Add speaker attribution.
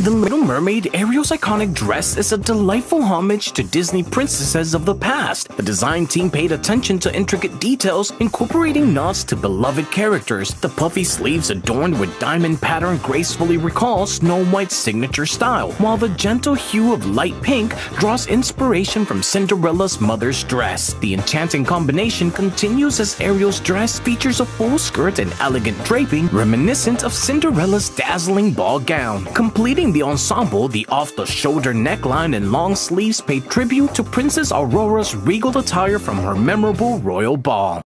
Speaker 1: The Little Mermaid, Ariel's iconic dress is a delightful homage to Disney princesses of the past. The design team paid attention to intricate details, incorporating nods to beloved characters. The puffy sleeves adorned with diamond pattern gracefully recall Snow White's signature style, while the gentle hue of light pink draws inspiration from Cinderella's mother's dress. The enchanting combination continues as Ariel's dress features a full skirt and elegant draping reminiscent of Cinderella's dazzling ball gown. Completing the ensemble, the off-the-shoulder neckline and long sleeves pay tribute to Princess Aurora's regal attire from her memorable royal ball.